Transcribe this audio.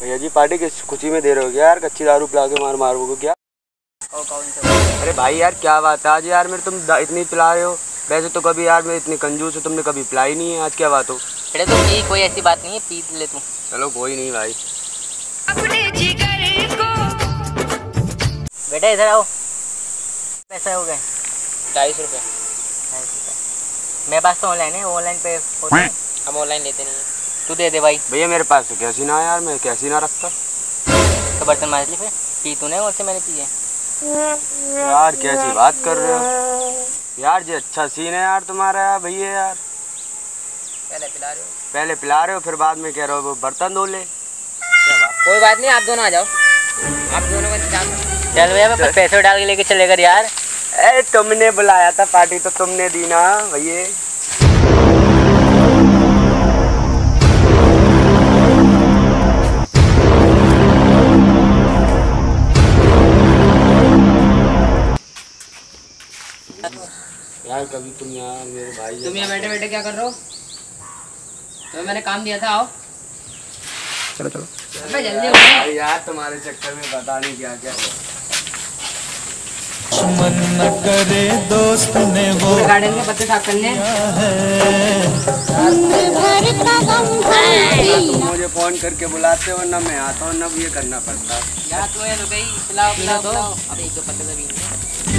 भैया जी पार्टी किस खुशी में दे रहे हो क्या यार? कच्ची दारू पिला के मार मार को क्या? कौन कौन से अरे भाई यार क्या बात है? आज यार मेरे तुम इतनी पिला रहे हो। वैसे तो कभी यार मैं इतनी कंजूस हो तुमने कभी पिलाई नहीं है। आज क्या बात हो? बेटे तो पी कोई ऐसी बात नहीं है पी ले तू। चलो कोई नहीं भाई। अपने जिगर को। बेटा इधर आओ। पैसा हो गए। ढाई सौ रुपये मेरे पास तो ऑनलाइन है ऑनलाइन पे होते हैं। हम ऑनलाइन लेते नहीं हैं। तू दे दे भाई। भैया मेरे पास तो कैसी ना यार? मैं कैसी ना रखता? तो बर्तन मार ली फिर। पी तूने और से मैंने पी है यार कैसी बात कर रहे हो? यार जी अच्छा सीन है यार तुम्हारा यार भैया यार। पहले पिला रहे हो। पहले पिला रहे हो फिर बाद में कह रहे हो वो बर्तन धो ले। कोई बात नहीं आप दोनों आ जाओ। आप दोनों चल भैया मैं पैसे डाल के लेके चलेगा यार। ए तुमने बुलाया था पार्टी तो तुमने दी ना भैया। यार कभी तुम यार मेरे भाई तुम यहाँ बैठे बैठे क्या कर रहे हो? तुम्हें मैंने काम दिया था आओ। चलो चलो। अबे जल्दी उठो। यार तुम्हारे चक्कर में पता नहीं क्या क्या दुश्मन न करे दोस्त ने वो गार्डन के पत्ते साफ़ करने तुम मुझे फ़ोन करके बुलाते हो ना मैं आता हूँ ना ये करना पड़ता। यार तुम्हें तो गई पिलाओ पिलाओ तो अब एक दो पत्ते तो भी नहीं